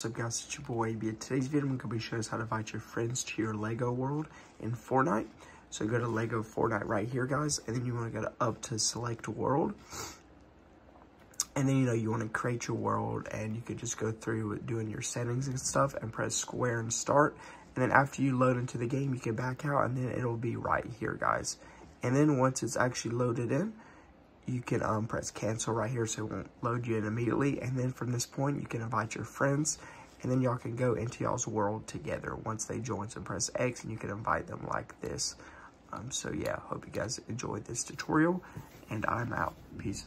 What's up guys, it's your boy AB. Today's video I'm going to be showing us how to invite your friends to your Lego world in Fortnite. So go to Lego Fortnite right here guys, and then you want to go to up to select world. And then you know you want to create your world and you can just go through doing your settings and stuff and press square and start. And then after you load into the game, you can back out and then it'll be right here guys. And then once it's actually loaded in, you can um, press cancel right here so it won't load you in immediately. And then from this point, you can invite your friends and then y'all can go into y'all's world together once they join. So press X and you can invite them like this. Um, so yeah, hope you guys enjoyed this tutorial and I'm out. Peace.